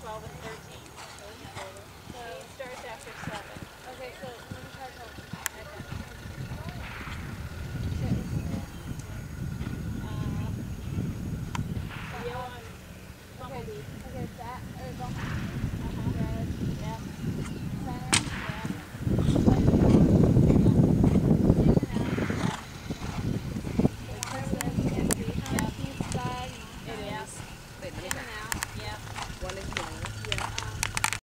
12 and 13. So it starts after 7. Okay, so let me try to help. Um, okay.